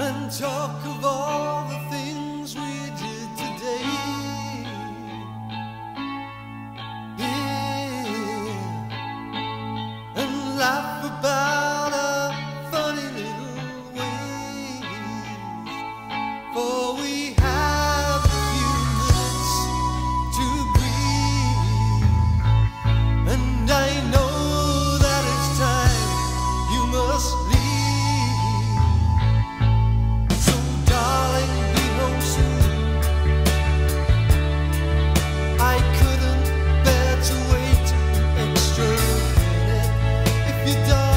and talk of all the things we did today. Yeah. And laugh. you don't.